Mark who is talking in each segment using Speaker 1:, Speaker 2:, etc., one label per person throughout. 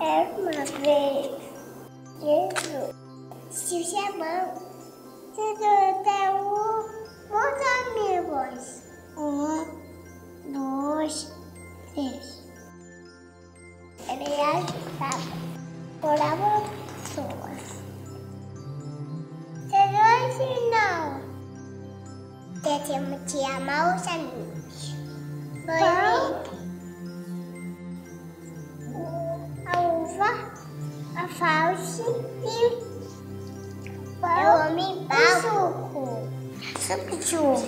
Speaker 1: Era uma vez Jesus se chamou Jesus deu muitos amigos. Um, dois, três. Ele ajudava, curava pessoas. Jesus ensinou que temos que amar os amigos. Foi a uva, a falsa e o homem suco. Suco de uva.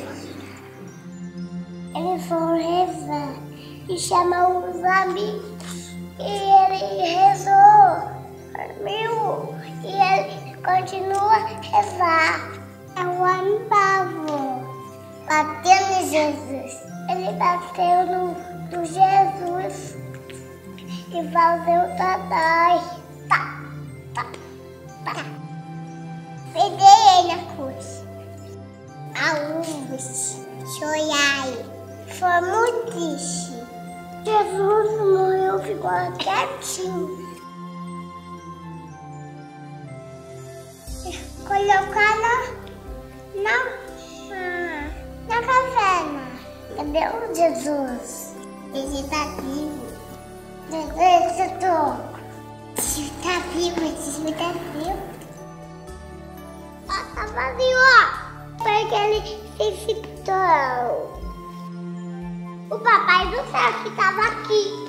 Speaker 1: Ele foi rezar e chamou os amigos. E ele rezou, dormiu. E ele continua a rezar. É o homem pavo. Bateu no Jesus. Ele bateu no, no Jesus e fazendo tatai. Tá, tá, tá. Peguei ele na cruz. A uvas, chorai. Foi muito triste. Jesus morreu, ficou quietinho. Colocaram na, na, na caverna. Cadê o Jesus? Ele está vivo. Ó, tá vazio, ó. Porque ele se ficou. O papai do céu que tava aqui.